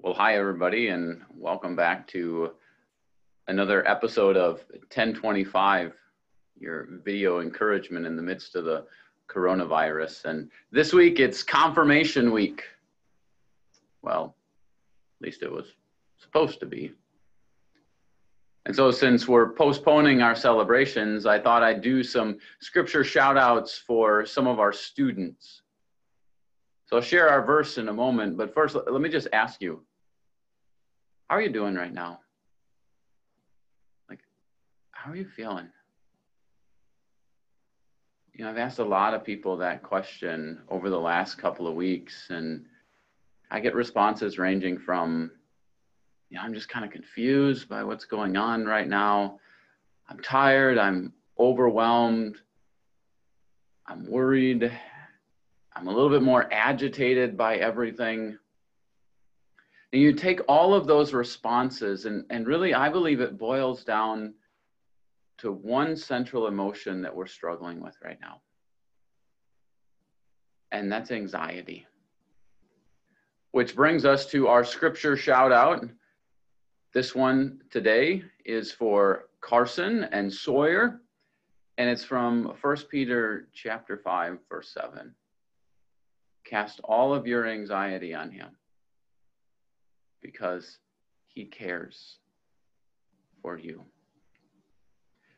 Well, hi, everybody, and welcome back to another episode of 1025, your video encouragement in the midst of the coronavirus. And this week it's confirmation week. Well, at least it was supposed to be. And so, since we're postponing our celebrations, I thought I'd do some scripture shout outs for some of our students. So I'll share our verse in a moment, but first, let me just ask you how are you doing right now? Like, how are you feeling? You know, I've asked a lot of people that question over the last couple of weeks, and I get responses ranging from, you know, I'm just kind of confused by what's going on right now. I'm tired. I'm overwhelmed. I'm worried. I'm a little bit more agitated by everything. And you take all of those responses, and, and really, I believe it boils down to one central emotion that we're struggling with right now. And that's anxiety. Which brings us to our scripture shout out. This one today is for Carson and Sawyer, and it's from 1 Peter chapter 5, verse 7. Cast all of your anxiety on him because he cares for you.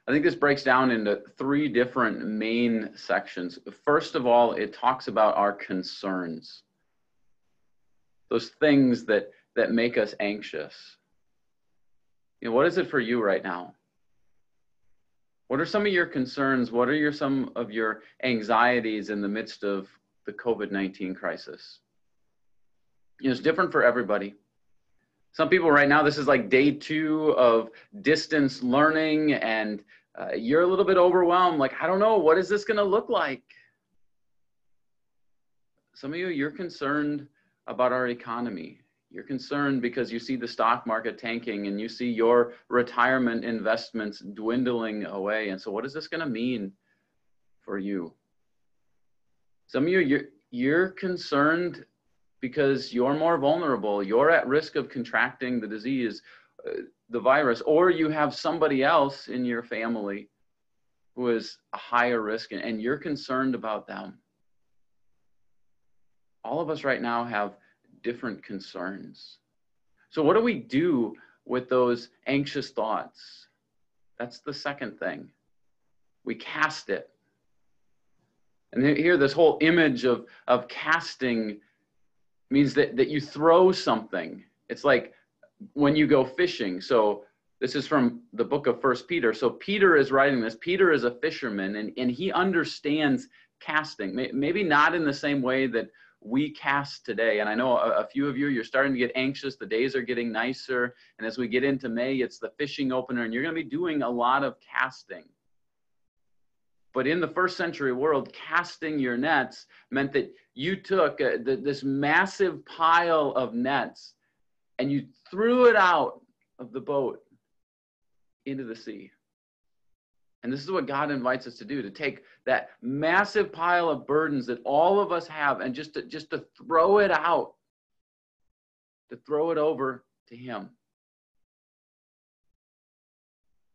I think this breaks down into three different main sections. First of all, it talks about our concerns, those things that, that make us anxious. You know, what is it for you right now? What are some of your concerns? What are your, some of your anxieties in the midst of the COVID 19 crisis? You know, it's different for everybody. Some people right now, this is like day two of distance learning, and uh, you're a little bit overwhelmed. Like, I don't know, what is this going to look like? Some of you, you're concerned about our economy. You're concerned because you see the stock market tanking and you see your retirement investments dwindling away. And so, what is this going to mean for you? Some of you, you're, you're concerned because you're more vulnerable. You're at risk of contracting the disease, uh, the virus, or you have somebody else in your family who is a higher risk and, and you're concerned about them. All of us right now have different concerns. So, what do we do with those anxious thoughts? That's the second thing. We cast it. And here, this whole image of, of casting means that, that you throw something. It's like when you go fishing. So this is from the book of First Peter. So Peter is writing this. Peter is a fisherman and, and he understands casting, maybe not in the same way that we cast today. And I know a, a, few of you, you're starting to get anxious. The days are getting nicer. And as we get into May, it's the fishing opener, and you're going to be doing a lot of casting. But in the first century world, casting your nets meant that you took uh, a, the, this massive pile of nets and you threw it out of the boat into the sea. And this is what God invites us to do to take that massive pile of burdens that all of us have and just to, just to throw it out, to throw it over to Him.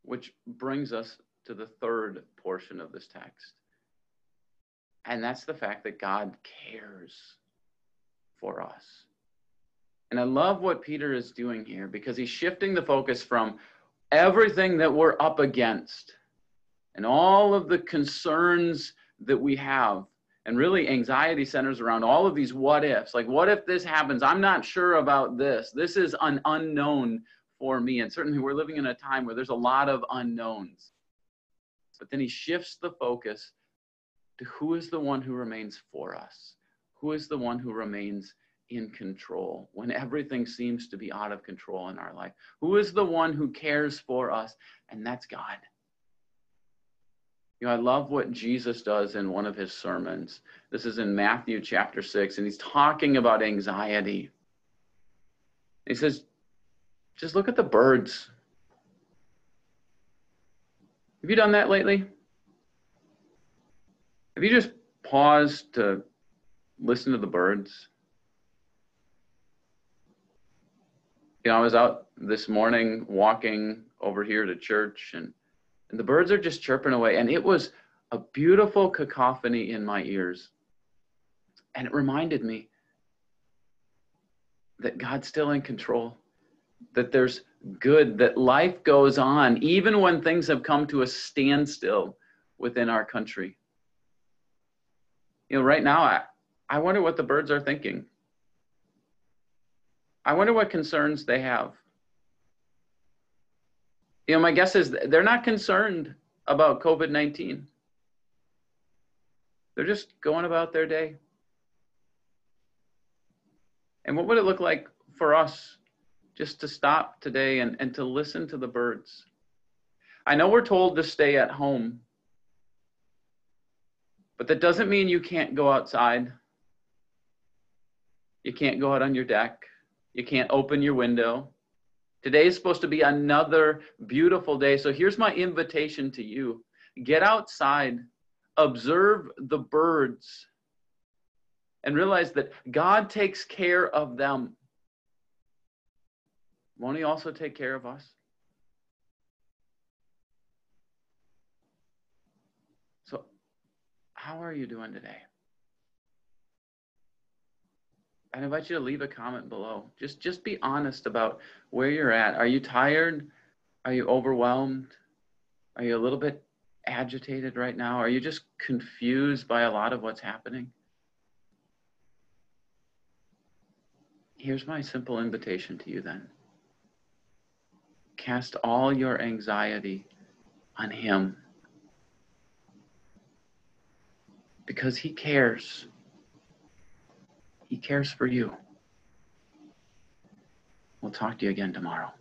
Which brings us to the third portion of this text. And that's the fact that God cares for us. And I love what Peter is doing here because he's shifting the focus from everything that we're up against and all of the concerns that we have. And really, anxiety centers around all of these what ifs. Like, what if this happens? I'm not sure about this. This is an unknown for me. And certainly, we're living in a time where there's a lot of unknowns. But then he shifts the focus to who is the one who remains for us? Who is the one who remains in control when everything seems to be out of control in our life? Who is the one who cares for us? And that's God. You know, I love what Jesus does in one of his sermons. This is in Matthew chapter 6, and he's talking about anxiety. He says, just look at the birds. Have you done that lately? Have you just paused to listen to the birds? You know, I was out this morning walking over here to church and, and the birds are just chirping away. And it was a beautiful cacophony in my ears. And it reminded me that God's still in control, that there's good, that life goes on, even when things have come to a standstill within our country. You know, right now, I, I wonder what the birds are thinking. I wonder what concerns they have. You know, my guess is they're not concerned about COVID 19. They're just going about their day. And what would it look like for us just to stop today and, and to listen to the birds? I know we're told to stay at home, but that doesn't mean you can't go outside. You can't go out on your deck. You can't open your window. Today is supposed to be another beautiful day. So here's my invitation to you get outside, observe the birds, and realize that God takes care of them. Won't He also take care of us? So, how are you doing today? I invite you to leave a comment below. Just just be honest about where you're at. Are you tired? Are you overwhelmed? Are you a little bit agitated right now? Are you just confused by a lot of what's happening? Here's my simple invitation to you then. Cast all your anxiety on him because he cares. He cares for you. We'll talk to you again tomorrow.